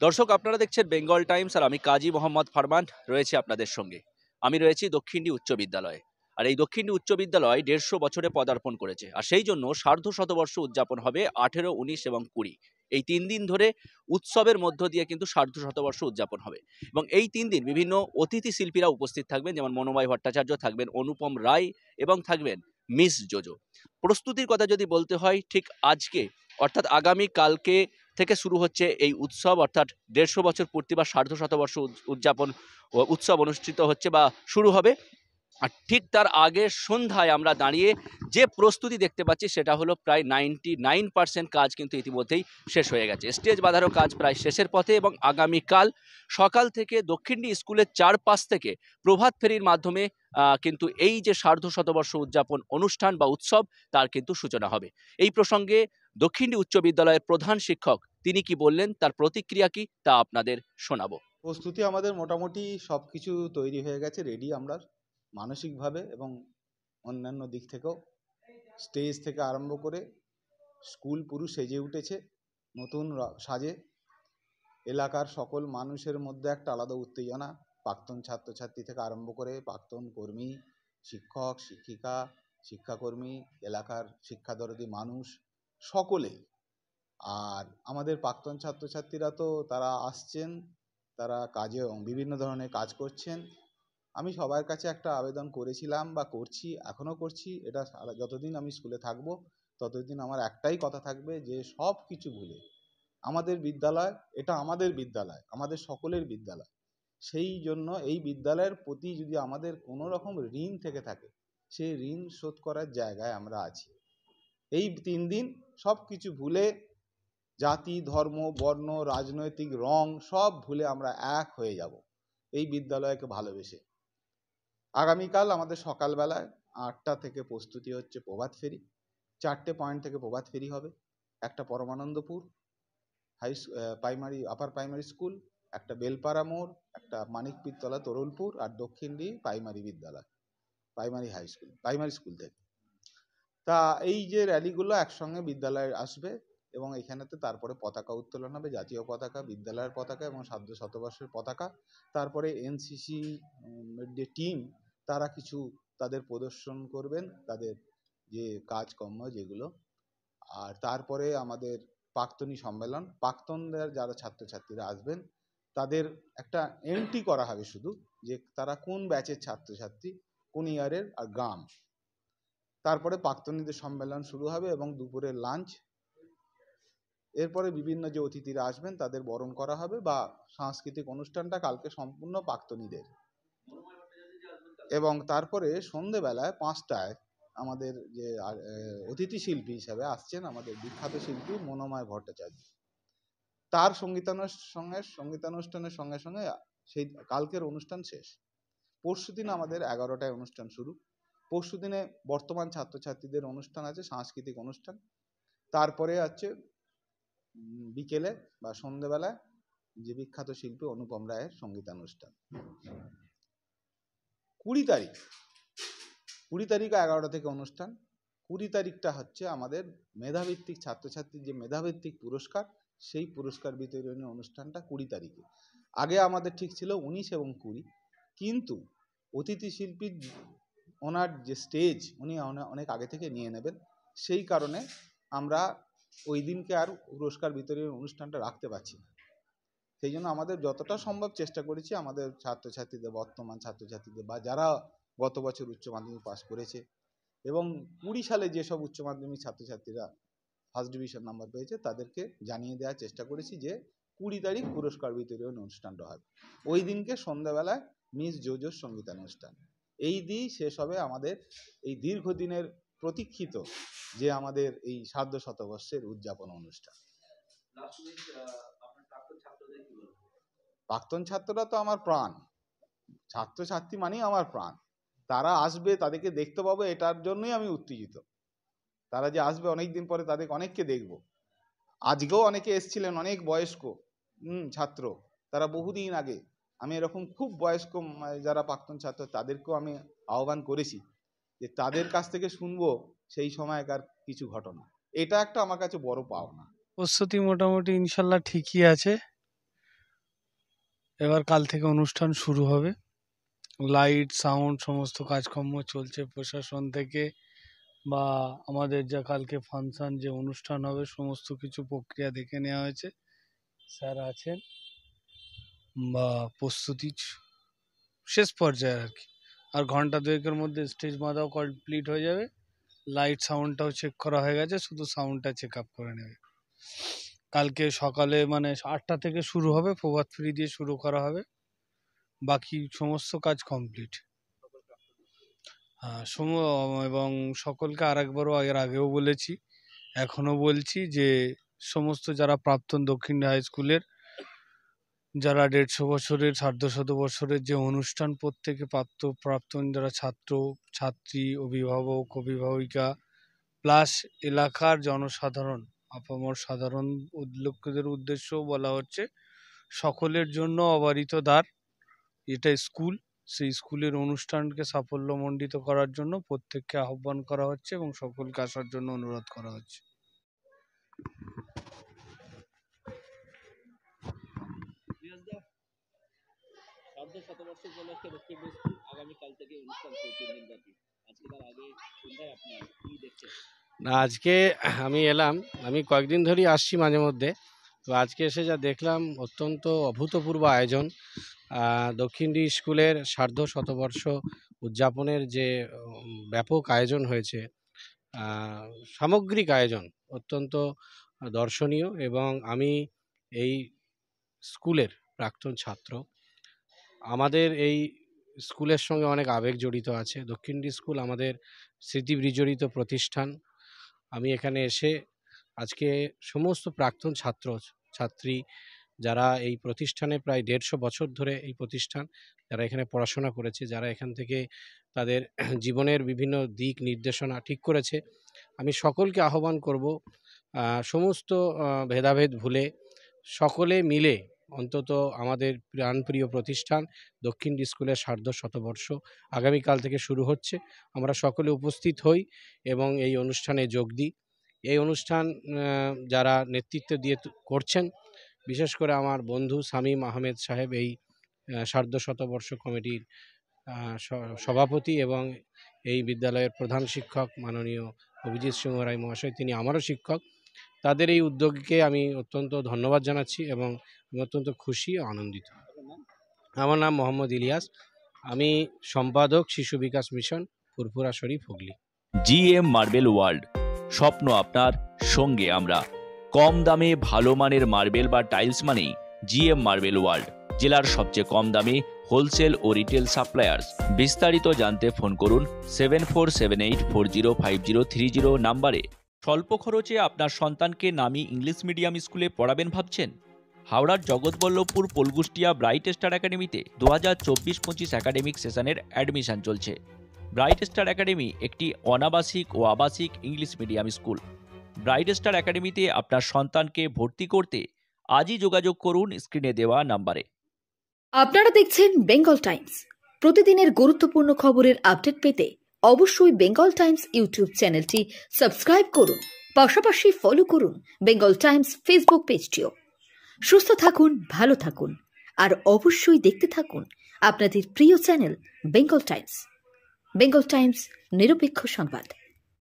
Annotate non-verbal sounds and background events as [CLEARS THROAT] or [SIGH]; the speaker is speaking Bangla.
দর্শক, আপনারা দেখছেন বেঙ্গল টাইমস আর আমি কাজী মোহাম্মদ ফারমান রয়েছে আপনাদের সঙ্গে। আমি রয়েছি দক্ষিণডি উচ্চ বিদ্যালয়ে। আর এই দক্ষিণডি উচ্চ বিদ্যালয় দেড়শো বছরে পদার্পণ করেছে। আর সেই জন্য সার্ধ শতবর্ষ উদযাপন হবে আঠেরো, উনিশ এবং কুড়ি। এই তিন দিন ধরে উৎসবের মধ্য দিয়ে কিন্তু সার্ধ শতবর্ষ উদযাপন হবে। এবং এই তিন দিন বিভিন্ন অতিথি শিল্পীরা উপস্থিত থাকবেন, যেমন মনোময় ভট্টাচার্য থাকবেন, অনুপম রায় এবং থাকবেন মিস জোজো। প্রস্তুতির কথা যদি বলতে হয়, ঠিক আজকে, অর্থাৎ আগামী কালকে থেকে শুরু হচ্ছে এই উৎসব, অর্থাৎ দেড়শো বছর পূর্তি বা সার্ধ শতবর্ষ উদযাপন উৎসব অনুষ্ঠিত হচ্ছে বা শুরু হবে। আর ঠিক তার আগে সন্ধ্যায় আমরা দাঁড়িয়ে যে প্রস্তুতি দেখতে পাচ্ছি সেটা হলো প্রায় নাইনটি নাইন পার্সেন্ট কাজ কিন্তু ইতিমধ্যেই শেষ হয়ে গেছে। স্টেজ বাঁধারও কাজ প্রায় শেষের পথে এবং আগামীকাল সকাল থেকে দক্ষিণডি স্কুলের চারপাশ থেকে প্রভাত ফেরির মাধ্যমে কিন্তু এই যে সার্ধ শতবর্ষ উদযাপন অনুষ্ঠান বা উৎসব তার কিন্তু সূচনা হবে। এই প্রসঙ্গে দক্ষিণডি উচ্চ বিদ্যালয়ের প্রধান শিক্ষক, তিনি কি বললেন, তার প্রতিক্রিয়া কি, তা আপনাদের শোনাব। প্রস্তুতি আমাদের মোটামুটি সব কিছু তৈরি হয়ে গেছে রেডি আমরা মানসিকভাবে এবং অন্যান্য দিক থেকেও। স্টেজ থেকে আরম্ভ করে স্কুল পুরো সেজে উঠেছে, নতুন সাজে। এলাকার সকল মানুষের মধ্যে একটা আলাদা উত্তেজনা, প্রাক্তন ছাত্রছাত্রী থেকে আরম্ভ করে প্রাক্তন কর্মী, শিক্ষক, শিক্ষিকা, শিক্ষাকর্মী, এলাকার শিক্ষাদরদী মানুষ সকলেই। আর আমাদের প্রাক্তন ছাত্রছাত্রীরা তো তারা আসছেন, তারা কাজে বিভিন্ন ধরনের কাজ করছেন। আমি সবার কাছে একটা আবেদন করেছিলাম বা করছি, এখনও করছি। এটা যতদিন আমি স্কুলে থাকব, ততদিন আমার একটাই কথা থাকবে যে সব কিছু ভুলে। আমাদের বিদ্যালয়, এটা আমাদের বিদ্যালয়, আমাদের সকলের বিদ্যালয়। সেই জন্য এই বিদ্যালয়ের প্রতি যদি আমাদের কোনো রকম ঋণ থেকে থাকে, সেই ঋণ শোধ করার জায়গায় আমরা আছি। এই তিন দিন সব কিছু ভুলে জাতি, ধর্ম, বর্ণ, রাজনৈতিক রং সব ভুলে আমরা এক হয়ে যাব। এই বিদ্যালয়কে ভালোবেসে। আগামীকাল আমাদের সকালবেলায় আটটা থেকে প্রস্তুতি হচ্ছে প্রভাত ফেরি। চারটে পয়েন্ট থেকে প্রভাত ফেরি হবে। একটা Paramanandapur high primary, upper primary school, একটা বেলপাড়া মোড়, একটা মানিক পীরতলা তরুলপুর আর দক্ষিণডি প্রাইমারি বিদ্যালয়, primary high school, primary school থেকে। তা এই যে র্যালিগুলো একসঙ্গে বিদ্যালয়ে আসবে এবং এখানেতে তারপরে পতাকা উত্তোলন হবে, জাতীয় পতাকা, বিদ্যালয়ের পতাকা এবং সাধ্য শতবর্ষের পতাকা। তারপরে এনসিসি যে টিম তারা কিছু তাদের প্রদর্শন করবেন, তাদের যে কাজকর্ম যেগুলো। আর তারপরে আমাদের প্রাক্তনী সম্মেলন, প্রাক্তনদের যারা ছাত্রছাত্রীরা আসবেন, তাদের একটা এন্ট্রি করা হবে শুধু, যে তারা কোন ব্যাচের ছাত্রছাত্রী, কোন ইয়ারের আর গ্রাম। তারপরে প্রাক্তনীদের সম্মেলন শুরু হবে এবং দুপুরে লাঞ্চ এরপরে বিভিন্ন যে অতিথিরা আসবেন তাদের বরণ করা হবে বা সাংস্কৃতিক অনুষ্ঠানটা কালকে সম্পূর্ণ প্রাক্তনীদের এবং তারপরে সন্ধেবেলায় পাঁচটায় আমাদের যে অতিথি শিল্পী হিসাবে আসছেন আমাদের বিখ্যাত শিল্পী মনোময় ভট্টাচার্য। তার সঙ্গীতানুষ্ঠানের সঙ্গে সঙ্গীতানুষ্ঠানের সঙ্গে সঙ্গে সেই কালকের অনুষ্ঠান শেষ। পরশু দিন আমাদের এগারোটায় অনুষ্ঠান শুরু। পরশু দিনে বর্তমান ছাত্রছাত্রীদের অনুষ্ঠান আছে, সাংস্কৃতিক অনুষ্ঠান। তারপরে আছে বিকেলে বা সন্ধেবেলায় যে বিখ্যাত শিল্পী অনুপম রায়ের সঙ্গীতানুষ্ঠান। কুড়ি তারিখ কুড়ি তারিখ এগারোটা থেকে অনুষ্ঠান। কুড়ি তারিখটা হচ্ছে আমাদের মেধাভিত্তিক ছাত্রছাত্রীর যে মেধাভিত্তিক পুরস্কার, সেই পুরস্কার বিতরণী অনুষ্ঠানটা কুড়ি তারিখে। আগে আমাদের ঠিক ছিল উনিশ এবং কুড়ি, কিন্তু অতিথি শিল্পীর ওনার যে স্টেজ উনি অনেক আগে থেকে নিয়ে নেবেন। সেই কারণে আমরা ওই দিনকে আর পুরস্কার বিতরণী অনুষ্ঠানটা রাখতে পারছি না। সেই জন্য আমাদের যতটা সম্ভব চেষ্টা করেছি, আমাদের ছাত্রছাত্রীদের, বর্তমান ছাত্রছাত্রীদের বা যারা গত বছর উচ্চ মাধ্যমিক পাস করেছে এবং কুড়ি সালে যেসব উচ্চ মাধ্যমিক ছাত্রছাত্রীরা ফার্স্ট ডিভিশন নাম্বার পেয়েছে, তাদেরকে জানিয়ে দেওয়ার চেষ্টা করেছি যে কুড়ি তারিখ পুরস্কার বিতরণ অনুষ্ঠানটা হবে ওই দিনকে সন্ধ্যাবেলায় মিস জোজোর সঙ্গীতানুষ্ঠান। এই দিয়েই শেষ হবে আমাদের এই দীর্ঘদিনের প্রতীক্ষিত যে আমাদের এই সার্ধ শতবর্ষের উদযাপন অনুষ্ঠান। প্রাক্তন ছাত্ররা তো আমার প্রাণ। ছাত্রছাত্রী মানেই আমার প্রাণ। তারা আসবে তাদেরকে দেখতে পাবো এটার জন্যই আমি উত্তেজিত। তারা যে আসবে অনেক দিন পরে তাদেরকে অনেককে দেখব। আজকেও অনেকে এসছিলেন অনেক বয়স্ক হুম ছাত্র। তারা বহুদিন আগে আমি এরকম খুব বয়স্ক উম, যারা প্রাক্তন ছাত্র তাদেরকেও আমি আহ্বান করেছি যে তাদের কাছ থেকে শুনব সেই সময়কার কিছু ঘটনা। এটা একটা আমার কাছে বড় পাওনা। প্রস্তুতি মোটামুটি ইনশাল্লাহ ঠিকই আছে। এবার কাল থেকে অনুষ্ঠান শুরু হবে। লাইট সাউন্ড সমস্ত কাজকর্ম চলছে প্রশাসন থেকে বা আমাদের যা কালকে ফাংশন যে অনুষ্ঠান হবে সমস্ত কিছু প্রক্রিয়া দেখে নেওয়া হয়েছে। স্যার আছেন। বা প্রস্তুতি শেষ পর্যায়ে আর কি। আর ঘণ্টা দুয়েকের মধ্যে স্টেজ বাঁধাও কমপ্লিট হয়ে যাবে। লাইট সাউন্ডটাও চেক করা হয়ে গেছে, শুধু সাউন্ডটা চেক আপ করে নেবে। কালকে সকালে মানে আটটা থেকে শুরু হবে, প্রভাত ফেরি দিয়ে শুরু করা হবে। বাকি সমস্ত কাজ কমপ্লিট হ্যাঁ এবং সকলকে আরেকবারও এর আগেও বলেছি, এখনও বলছি যে সমস্ত যারা প্রাক্তন দক্ষিণ হাই স্কুলের যারা দেড়শো বছরের, সার্ধশত বছরের যে অনুষ্ঠান প্রত্যেকে প্রাপ্ত, প্রাক্তন যারা ছাত্র, ছাত্রী, অভিভাবক, অভিভাবিকা প্লাস এলাকার জনসাধারণ, আপামর সাধারণ লোকদের উদ্দেশ্যেও বলা হচ্ছে, সকলের জন্য অবারিত দ্বার। এটা স্কুল, সেই স্কুলের অনুষ্ঠানকে সাফল্যমণ্ডিত করার জন্য প্রত্যেককে আহ্বান করা হচ্ছে এবং সকলকে আসার জন্য অনুরোধ করা হচ্ছে। সার্ধ শতবর্ষ উপলক্ষে স্কুল আগামীকাল থেকে অনুষ্ঠান তিন দিন ব্যাপী। আজকে তার আগে সন্ধ্যায় আপনি কি দেখছেন? না, আজকে আমি এলাম, আমি কয়েকদিন ধরেই আসছি মাঝে মধ্যে। তো আজকে এসে যা দেখলাম, অত্যন্ত অভূতপূর্ব আয়োজন। দক্ষিণডি স্কুলের সার্ধ শতবর্ষ উদযাপনের যে ব্যাপক আয়োজন হয়েছে সামগ্রিক আয়োজন, অত্যন্ত দর্শনীয় এবং আমি এই স্কুলের প্রাক্তন ছাত্র। আমাদের এই স্কুলের সঙ্গে অনেক আবেগ জড়িত আছে। দক্ষিণডি স্কুল আমাদের স্মৃতি বিজড়িত প্রতিষ্ঠান। আমি এখানে এসে আজকে সমস্ত প্রাক্তন ছাত্র, ছাত্রী যারা এই প্রতিষ্ঠানে প্রায় দেড়শো বছর ধরে এই প্রতিষ্ঠান, যারা এখানে পড়াশোনা করেছে, যারা এখান থেকে তাদের [CLEARS THROAT] জীবনের বিভিন্ন দিক নির্দেশনা ঠিক করেছে, আমি সকলকে আহ্বান করব সমস্ত ভেদাভেদ ভুলে সকলে মিলে অন্তত আমাদের প্রাণপ্রিয় প্রতিষ্ঠান দক্ষিণ স্কুলের সার্ধ শতবর্ষ আগামীকাল থেকে শুরু হচ্ছে। আমরা সকলে উপস্থিত হই এবং এই অনুষ্ঠানে যোগ দিই। এই অনুষ্ঠান যারা নেতৃত্ব দিয়ে করছেন, বিশেষ করে আমার বন্ধু সামিম আহমেদ সাহেব, এই সার্ধ শতবর্ষ কমিটির সভাপতি এবং এই বিদ্যালয়ের প্রধান শিক্ষক মাননীয় অভিজিৎ সিংহ রায় মহাশয়, তিনি আমারও শিক্ষক। তাদের এই উদ্যোগকে আমি অত্যন্ত ধন্যবাদ জানাচ্ছি এবং আমি অত্যন্ত খুশি আনন্দিত। আমার নাম মোহাম্মদ ইলিয়াস। আমি সম্পাদক শিশু বিকাশ mission Furfura Sharif Hooghly. G M marble world, স্বপ্ন আপনার সঙ্গে আমরা। কম দামে ভালো মানের মার্বেল বা টাইলস মানেই জি এম মার্বেল ওয়ার্ল্ড, জেলার সবচেয়ে কম দামে হোলসেল ও রিটেল সাপ্লায়ার্স। বিস্তারিত জানতে ফোন করুন seven four seven eight four zero five zero three zero নাম্বারে। স্বল্প খরচে আপনার সন্তানকে নামি ইংলিশ মিডিয়াম স্কুলে পড়াবেন ভাবছেন? হাওড়ার জগৎবল্লভপুর পোলগুষ্টিয়া ব্রাইট স্টার একাডেমিতে দু হাজার চব্বিশ পঁচিশ একাডেমিক সেশনের অ্যাডমিশন চলছে। ব্রাইট স্টার একাডেমি একটি অনাবাসিক ও আবাসিক English medium school. Bright star একাডেমিতে আপনার সন্তানকে ভর্তি করতে আজই যোগাযোগ করুন স্ক্রিনে দেওয়া নাম্বারে। আপনারা দেখছেন বেঙ্গল টাইমস। প্রতিদিনের গুরুত্বপূর্ণ খবরের আপডেট পেতে অবশ্যই বেঙ্গল টাইমস ইউটিউব চ্যানেলটি সাবস্ক্রাইব করুন, পাশাপাশি ফলো করুন বেঙ্গল টাইমস ফেসবুক পেজটিও সুস্থ থাকুন, ভালো থাকুন, আর অবশ্যই দেখতে থাকুন আপনাদের প্রিয় channel Bengal Times Bengal Times নিরপেক্ষ সংবাদ।